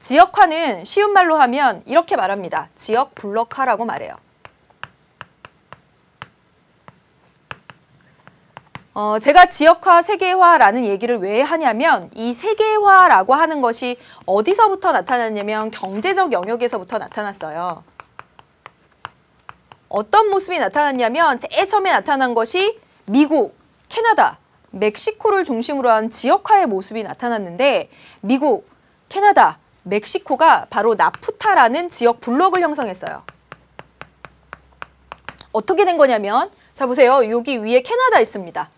지역화는 쉬운 말로 하면 이렇게 말합니다. 지역 블록화라고 말해요. 어, 제가 지역화, 세계화라는 얘기를 왜 하냐면 이 세계화라고 하는 것이 어디서부터 나타났냐면 경제적 영역에서부터 나타났어요. 어떤 모습이 나타났냐면 제일 처음에 나타난 것이 미국, 캐나다, 멕시코를 중심으로 한 지역화의 모습이 나타났는데 미국, 캐나다, 멕시코가 바로 나프타라는 지역 블록을 형성했어요. 어떻게 된 거냐면 자 보세요. 여기 위에 캐나다 있습니다.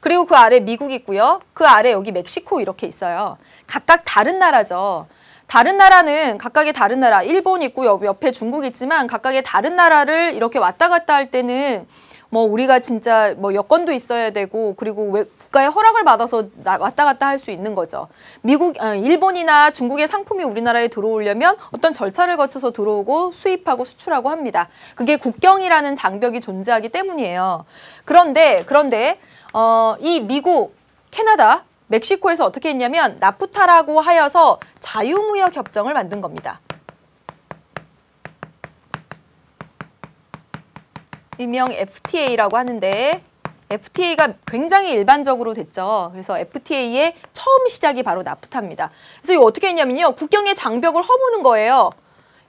그리고 그 아래 미국 있고요. 그 아래 여기 멕시코 이렇게 있어요. 각각 다른 나라죠. 다른 나라는 각각의 다른 나라, 일본 있고 옆에 중국 있지만 각각의 다른 나라를 이렇게 왔다 갔다 할 때는 뭐 우리가 진짜 뭐 여건도 있어야 되고 그리고 왜 국가의 허락을 받아서 왔다 갔다 할 수 있는 거죠. 미국, 어, 일본이나 중국의 상품이 우리나라에 들어오려면 어떤 절차를 거쳐서 들어오고 수입하고 수출하고 합니다. 그게 국경이라는 장벽이 존재하기 때문이에요. 그런데 그런데 어, 이 미국, 캐나다, 멕시코에서 어떻게 했냐면 나프타라고 하여서 자유무역 협정을 만든 겁니다. 일명 FTA라고 하는데 FTA가 굉장히 일반적으로 됐죠. 그래서 FTA의 처음 시작이 바로 나프타입니다. 그래서 이거 어떻게 했냐면요. 국경의 장벽을 허무는 거예요.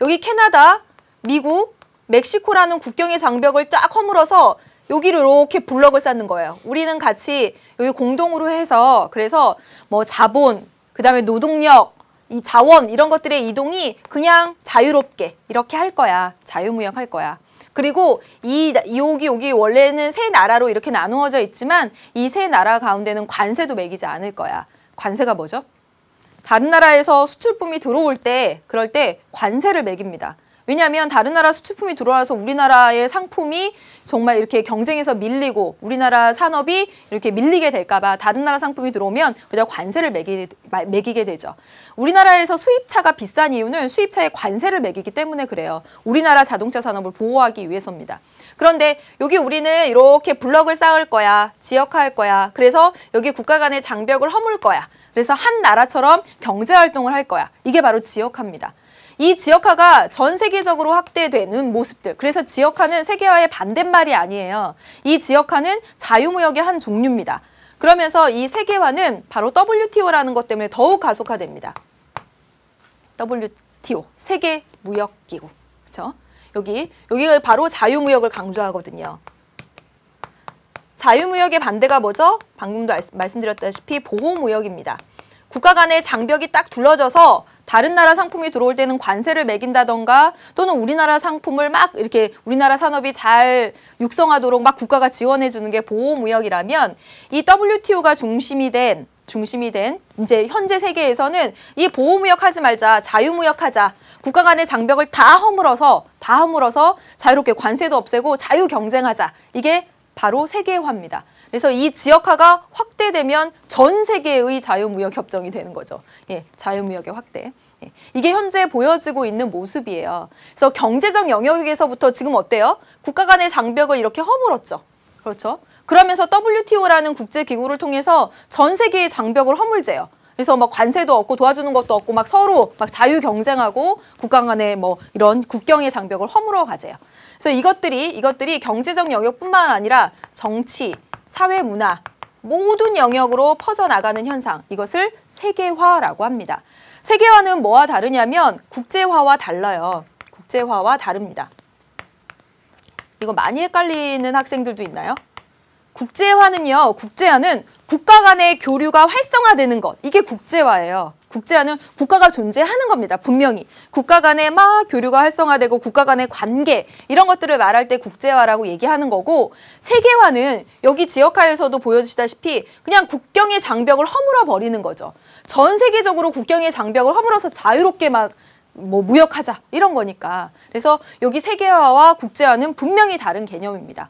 여기 캐나다, 미국, 멕시코라는 국경의 장벽을 쫙 허물어서 여기를 이렇게 블럭을 쌓는 거예요. 우리는 같이 여기 공동으로 해서 그래서 뭐 자본, 그다음에 노동력, 이 자원 이런 것들의 이동이 그냥 자유롭게 이렇게 할 거야. 자유무역 할 거야. 그리고 이 여기 여기 원래는 세 나라로 이렇게 나누어져 있지만 이 세 나라 가운데는 관세도 매기지 않을 거야. 관세가 뭐죠? 다른 나라에서 수출품이 들어올 때 그럴 때 관세를 매깁니다. 왜냐하면 다른 나라 수출품이 들어와서 우리나라의 상품이 정말 이렇게 경쟁에서 밀리고 우리나라 산업이 이렇게 밀리게 될까 봐 다른 나라 상품이 들어오면 그냥 관세를 매기, 매기게 되죠. 우리나라에서 수입차가 비싼 이유는 수입차에 관세를 매기기 때문에 그래요. 우리나라 자동차 산업을 보호하기 위해서입니다. 그런데 여기 우리는 이렇게 블럭을 쌓을 거야. 지역화할 거야. 그래서 여기 국가 간의 장벽을 허물 거야. 그래서 한 나라처럼 경제 활동을 할 거야. 이게 바로 지역화입니다. 이 지역화가 전 세계적으로 확대되는 모습들. 그래서 지역화는 세계화의 반대말이 아니에요. 이 지역화는 자유무역의 한 종류입니다. 그러면서 이 세계화는 바로 WTO라는 것 때문에 더욱 가속화됩니다. WTO, 세계무역기구. 그렇죠? 여기 여기가 바로 자유무역을 강조하거든요. 자유무역의 반대가 뭐죠? 방금도 말씀드렸다시피 보호무역입니다. 국가 간의 장벽이 딱 둘러져서 다른 나라 상품이 들어올 때는 관세를 매긴다던가 또는 우리나라 상품을 막 이렇게 우리나라 산업이 잘 육성하도록 막 국가가 지원해 주는 게 보호무역이라면 이 WTO가 중심이 된 중심이 된 이제 현재 세계에서는 이 보호무역 하지 말자 자유무역 하자 국가 간의 장벽을 다 허물어서 다 허물어서 자유롭게 관세도 없애고 자유 경쟁하자 이게 바로 세계화입니다. 그래서 이 지역화가 확대되면 전 세계의 자유무역 협정이 되는 거죠. 예, 자유무역의 확대. 예, 이게 현재 보여지고 있는 모습이에요. 그래서 경제적 영역에서부터 지금 어때요? 국가 간의 장벽을 이렇게 허물었죠. 그렇죠? 그러면서 WTO라는 국제기구를 통해서 전 세계의 장벽을 허물재요. 그래서 막 관세도 없고 도와주는 것도 없고 막 서로 막 자유 경쟁하고 국가 간의 뭐 이런 국경의 장벽을 허물어 가재요. 그래서 이것들이 이것들이 경제적 영역뿐만 아니라 정치, 사회 문화 모든 영역으로 퍼져나가는 현상 이것을 세계화라고 합니다. 세계화는 뭐와 다르냐면 국제화와 달라요. 국제화와 다릅니다. 이거 많이 헷갈리는 학생들도 있나요? 국제화는요. 국제화는 국가 간의 교류가 활성화되는 것. 이게 국제화예요. 국제화는 국가가 존재하는 겁니다. 분명히. 국가 간의 막 교류가 활성화되고 국가 간의 관계 이런 것들을 말할 때 국제화라고 얘기하는 거고 세계화는 여기 지역화에서도 보여주시다시피 그냥 국경의 장벽을 허물어 버리는 거죠. 전 세계적으로 국경의 장벽을 허물어서 자유롭게 막뭐 무역하자 이런 거니까. 그래서 여기 세계화와 국제화는 분명히 다른 개념입니다.